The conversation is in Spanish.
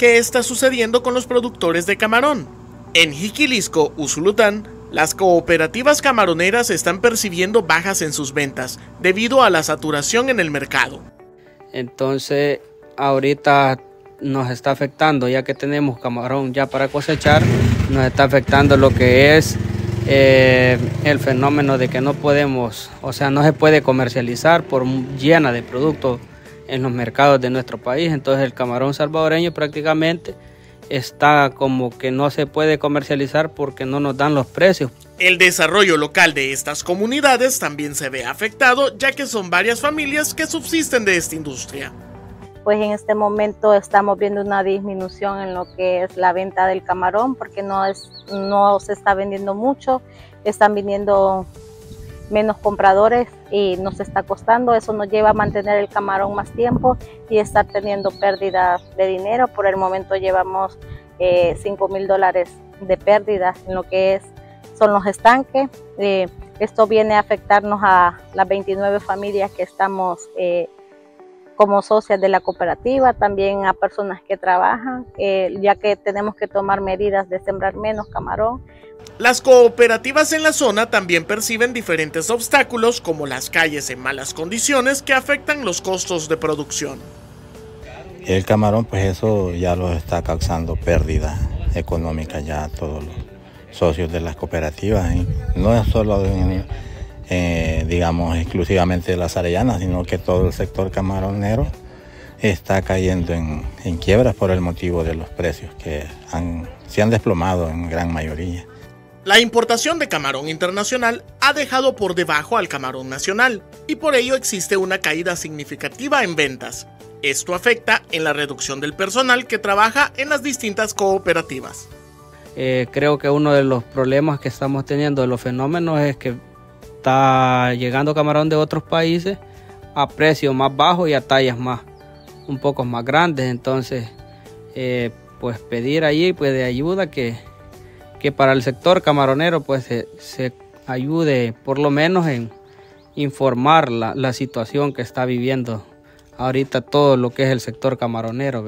qué está sucediendo con los productores de camarón. En Jiquilisco, Usulután, las cooperativas camaroneras están percibiendo bajas en sus ventas debido a la saturación en el mercado. Entonces, ahorita nos está afectando, ya que tenemos camarón ya para cosechar, nos está afectando lo que es eh, el fenómeno de que no podemos, o sea, no se puede comercializar por llena de productos en los mercados de nuestro país. Entonces el camarón salvadoreño prácticamente está como que no se puede comercializar porque no nos dan los precios. El desarrollo local de estas comunidades también se ve afectado ya que son varias familias que subsisten de esta industria pues en este momento estamos viendo una disminución en lo que es la venta del camarón porque no, es, no se está vendiendo mucho, están viniendo menos compradores y nos está costando, eso nos lleva a mantener el camarón más tiempo y estar teniendo pérdida de dinero. Por el momento llevamos eh, 5 mil dólares de pérdida en lo que es, son los estanques. Eh, esto viene a afectarnos a las 29 familias que estamos eh, como socias de la cooperativa, también a personas que trabajan, ya que tenemos que tomar medidas de sembrar menos camarón. Las cooperativas en la zona también perciben diferentes obstáculos como las calles en malas condiciones que afectan los costos de producción. El camarón pues eso ya lo está causando pérdida económica ya a todos los socios de las cooperativas. No es solo eh, digamos, exclusivamente de las arellanas, sino que todo el sector camaronero está cayendo en, quiebras por el motivo de los precios que se han desplomado en gran mayoría. La importación de camarón internacional ha dejado por debajo al camarón nacional y por ello existe una caída significativa en ventas. Esto afecta en la reducción del personal que trabaja en las distintas cooperativas. Eh, creo que uno de los problemas que estamos teniendo de los fenómenos es que está llegando camarón de otros países a precios más bajos y a tallas más un poco más grandes. Entonces eh, pues pedir allí pues de ayuda que, que para el sector camaronero pues se, ayude por lo menos en informar la, la, situación que está viviendo ahorita todo lo que es el sector camaronero